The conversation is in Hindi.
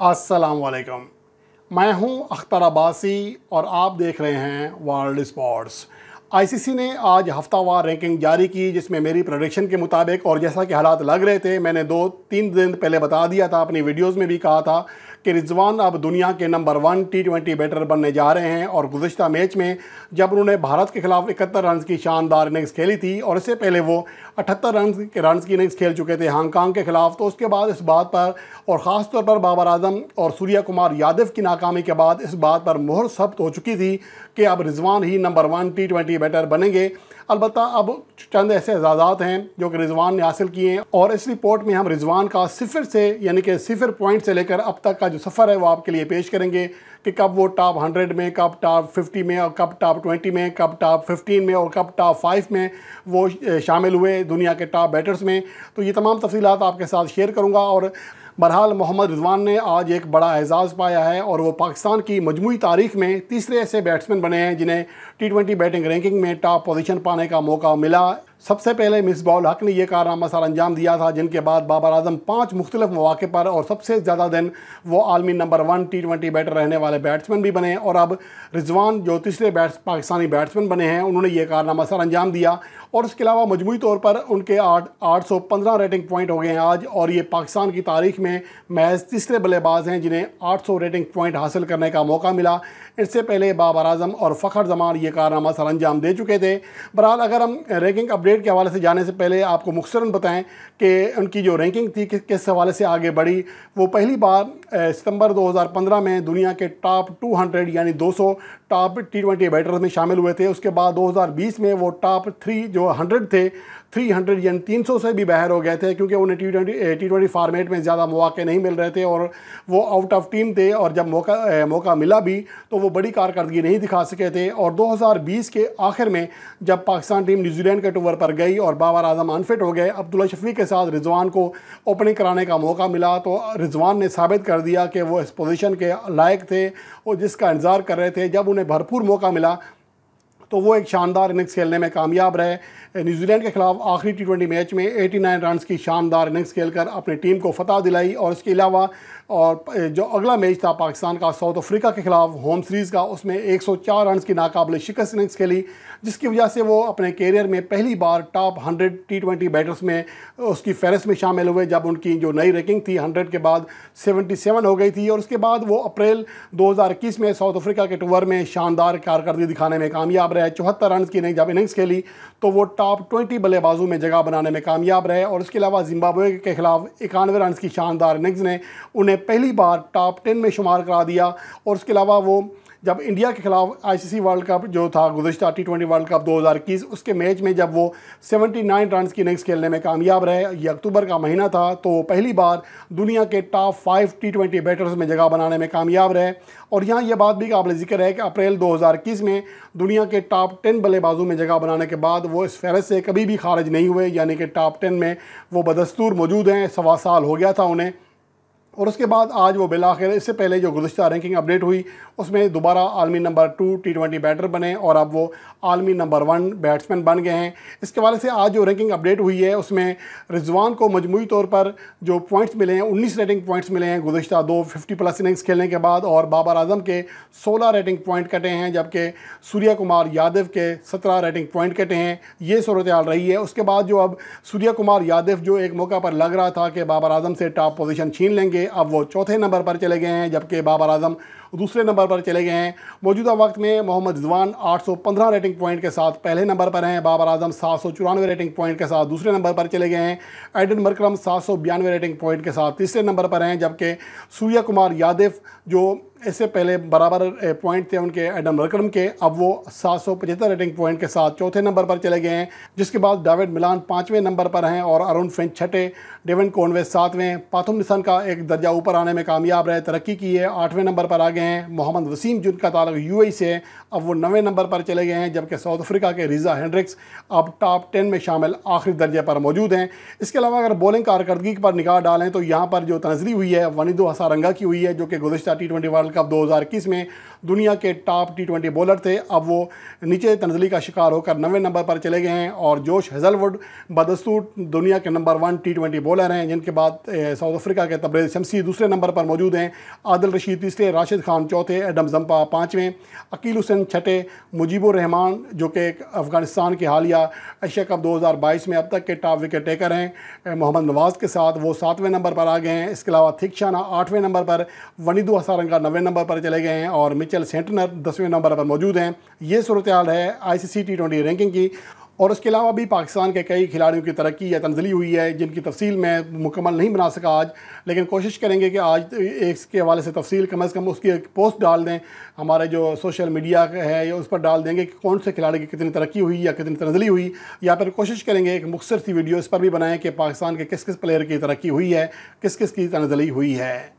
असलकम मैं हूँ अख्तर अब्बासी और आप देख रहे हैं वर्ल्ड स्पोर्ट्स। आईसीसी ने आज हफ्तावार रैंकिंग जारी की, जिसमें मेरी प्रोडिक्शन के मुताबिक, और जैसा कि हालात लग रहे थे, मैंने दो, तीन दिन पहले बता दिया था, अपनी वीडियोस में भी कहा था कि रिजवान अब दुनिया के number one T twenty batter बनने जा रहे हैं और गुजशत मैच में जब उन्होंने भारत के खिलाफ इकहत्तर रन की शानदार इनिंग्स खेली थी और इससे पहले वो अठहत्तर रन के रन की इनिंग्स खेल चुके थे हांगकांग के खिलाफ तो उसके बाद इस बात पर और ख़ास तौर पर बाबर आज़म और सूर्या कुमार यादव की नाकामी के बाद इस बात पर मुहर सब्त हो चुकी थी कि अब रिजवान ही number one T twenty batter बनेंगे। अलबत् अब चंद ऐसे एजाज़ात हैं जो कि रिजवान ने हासिल किए हैं और इस रिपोर्ट में हम रिजवान का सिफर से, यानी कि सिफर पॉइंट से लेकर अब तक का जो सफ़र है वो आपके लिए पेश करेंगे कि कब वो टॉप हंड्रेड में, कब टॉप फिफ्टी में और कब टॉप ट्वेंटी में, कब टॉप फिफ्टीन में और कब टॉप फाइव में वो शामिल हुए दुनिया के टॉप बैटर्स में। तो ये तमाम तफसीत आपके साथ शेयर करूँगा और बहरहाल मोहम्मद रिजवान ने आज एक बड़ा एजाज़ पाया है और वो पाकिस्तान की मजमू तारीख में तीसरे ऐसे बैट्समैन बने हैं जिन्हें टी ट्वेंटी बैटिंग रैंकिंग में टॉप पोजीशन पाने का मौका मिला। सबसे पहले मिसबाउल हक ने यह कारनामा सर अंजाम दिया था, जिनके बाद बाबर आज़म पाँच मुख्तलिफ़ मौके पर और सबसे ज़्यादा दिन वो आलमी number one T twenty batter रहने वाले बैट्समैन भी बने और अब रिजवान जो तीसरे बैट्स पाकिस्तानी बैट्समैन बने हैं। उन्होंने ये कारनामा सर अंजाम दिया। और उसके अलावा मजमू तौर पर उनके आठ आठ सौ पंद्रह रेटिंग पॉइंट हो गए हैं आज। और ये पाकिस्तान की तारीख में महज तीसरे बल्लेबाज हैं, जिन्हें आठ सौ रेटिंग पॉइंट हासिल करने का मौका मिला। इससे पहले बाबर आज़म और फ़खर जमान ये कारनामा सर अंजाम दे चुके थे। बहरहाल, अगर हम रैंकिंग अपडेट के हवाले से जाने से पहले आपको मुख्तरन बताएँ कि उनकी जो रैंकिंग थी कि, किस हवाले से आगे बढ़ी। वो पहली बार सितंबर 2015 में दुनिया के टॉप 200 यानी 200 टॉप टी ट्वेंटी बैटर्स में शामिल हुए थे। उसके बाद 2020 में वो टॉप थ्री जो हंड्रेड थे थ्री हंड्रेड यानी तीन सौ से भी बाहर हो गए थे, क्योंकि उन्हें T twenty T twenty format में ज़्यादा मौके नहीं मिल रहे थे और वो आउट ऑफ़ टीम थे और जब मौका मौका मिला भी तो वो बड़ी कारकर्दगी नहीं दिखा सके थे। और 2020 के आखिर में जब पाकिस्तान टीम न्यूजीलैंड के टूर पर गई और बाबर आज़म अनफिट हो गए, अब्दुल्ला शफी के साथ रिजवान को ओपनिंग कराने का मौका मिला तो रिजवान ने साबित कर दिया कि वो इस पोजीशन के लायक थे और जिसका इंतज़ार कर रहे थे, जब उन्हें भरपूर मौका मिला तो वो एक शानदार इनिंग्स खेलने में कामयाब रहे। न्यूजीलैंड के खिलाफ आखिरी टी ट्वेंटी मैच में 89 रन की शानदार इनिंग्स खेलकर अपनी टीम को फतह दिलाई। और इसके अलावा, और जो अगला मैच था पाकिस्तान का, साउथ अफ्रीका के खिलाफ होम सीरीज़ का, उसमें 104 रन की नाकाबले शिकस्त इनिंग्स खेली, जिसकी वजह से वो अपने कैरियर में पहली बार टॉप 100 टी ट्वेंटी बैटर्स में, उसकी फहरस्त में शामिल हुए, जब उनकी जो नई रैंकिंग थी 100 के बाद 77 हो गई थी। और उसके बाद वो अप्रैल 2021 में साउथ अफ्रीका के टूर में शानदार कारकर्दगी दिखाने में कामयाब रहे चौहत्तर रन की जब इनिंग्स खेली तो वो टॉप ट्वेंटी बल्लेबाजों में जगह बनाने में कामयाब रहे और उसके अलावा जिम्बाब्वे के खिलाफ इक्यानवे रन की शानदार इनिंग्स ने उन्हें पहली बार टॉप टेन में शुमार करा दिया और उसके अलावा वो जब इंडिया के खिलाफ आईसीसी वर्ल्ड कप जो था, गुजशत टी ट्वेंटी वर्ल्ड कप 2021 उसके मैच में जब वो 79 रन की इनिंग्स खेलने में कामयाब रहे, ये अक्टूबर का महीना था तो वो पहली बार दुनिया के top five T twenty batters में जगह बनाने में कामयाब रहे। और यहाँ ये बात भी काबिल ज़िक्र है कि अप्रैल 2021 में दुनिया के टॉप टेन बल्लेबाजों में जगह बनाने के बाद वो इस फहरस्त से कभी भी खारिज नहीं हुए, यानी कि टॉप टेन में वो बदस्तूर मौजूद हैं, सवा साल हो गया था उन्हें। और उसके बाद आज वो बिलाखिर, इससे पहले जो गुजशत रैंकिंग अपडेट हुई, उसमें दोबारा आलमी number two T twenty batter बने और अब वो आलमी नंबर वन बैट्समैन बन गए हैं। इसके वाले से आज जो रैंकिंग अपडेट हुई है, उसमें रिजवान को मजमू तौर पर जो पॉइंट्स मिले हैं, उन्नीस रेटिंग पॉइंट्स मिले हैं, गुजशत दो फिफ्टी प्लस इनिंग्स खेलने के बाद और बाबर आज़म के सोलह रेटिंग पॉइंट कटे हैं, जबकि सूर्या कुमार यादव के सत्रह रेटिंग पॉइंट कटे हैं। ये सूरत हाल रही है। उसके बाद जो अब सूर्या कुमार यादव जो एक मौका पर लग रहा था कि बाबर आज़म से टॉप पोजिशन छीन लेंगे अब वो चौथे नंबर पर चले गए हैं, जबकि बाबर आज़म दूसरे नंबर पर चले गए हैं। मौजूदा वक्त में मोहम्मद रिजवान 815 रेटिंग पॉइंट के साथ पहले नंबर पर हैं, बाबर आज़म सात सौ चौरानवे रेटिंग पॉइंट के साथ दूसरे नंबर पर चले गए हैं, एडन मरक्रम सात सौ बानवे रेटिंग पॉइंट के साथ तीसरे नंबर पर हैं, जबकि सूर्या कुमार यादव, जो इससे पहले बराबर पॉइंट थे उनके एडम मरक्रम के। अब वो सात सौ पचहत्तर रेटिंग पॉइंट के साथ चौथे नंबर पर चले गए हैं, जिसके बाद डाविड मिलान पाँचवें नंबर पर हैं और अरुण फिंच छठे डेविन कॉनवे सातवें। पाथुम निसन का एक दर्जा ऊपर आने में कामयाब रहे, तरक्की की है, आठवें नंबर पर आ गए हैं। मोहम्मद वसीम जिनका ताल्लुक यू से अब वो नवे नंबर पर चले गए हैं, जबकि साउथ अफ्रीका के रिजा हैंड्रिक्स अब टॉप टेन में शामिल आखिरी दर्जे पर मौजूद हैं। इसके अलावा अगर बॉलिंग कारकर्दगी पर निगाह डालें तो यहाँ पर जो तनजरी हुई है, वनिदो हसारंगा की हुई है, जो कि गुजशत टी ट्वेंटी वर्ल्ड कप दो हज़ार इक्कीस में दुनिया के टॉप टी ट्वेंटी बॉलर थे। अब वो नीचे तंजली का शिकार होकर नवे नंबर पर चले गए हैं और जोश हेजलवुड बदस्तूर दुनिया के number one T twenty bowler हैं, जिनके बाद साउथ अफ्रीका के तब्रेज शमसी दूसरे नंबर पर मौजूद हैं। आदिल रशीद तीसरे, राशिद खान चौथे, एडम जम्पा पाँचवें, अकील हुसैन छठे, मुजीबुर रहमान, जो कि अफ़गानिस्तान के हालिया एशिया कप 2022 में अब तक के टॉप विकेट टेकर हैं। मोहम्मद नवाज़ के साथ वो सातवें नंबर पर आ गए हैं। इसके अलावा थिकशाना आठवें नंबर पर, वनीदू हसारंगा नवे नंबर पर चले गए हैं और मिचल सेंटनर दसवें नंबर पर मौजूद हैं। ये सूरत हाल है I C C T twenty ranking की। और उसके अलावा भी पाकिस्तान के कई खिलाड़ियों की तरक्की या तंजली हुई है, जिनकी तफसील मैं मुकम्मल नहीं बना सका आज। लेकिन कोशिश करेंगे कि आज इसके हवाले से तफसील कम अज़ कम उसकी एक पोस्ट डाल दें। हमारे जो सोशल मीडिया है, या उस पर डाल देंगे कि कौन से खिलाड़ी की कितनी तरक्की हुई या कितनी तंजली हुई। या फिर कोशिश करेंगे एक मुख्तर सी वीडियो इस पर भी बनाएँ कि पाकिस्तान के किस किस प्लेयर की तरक्की हुई है किस किस की तंजली हुई है।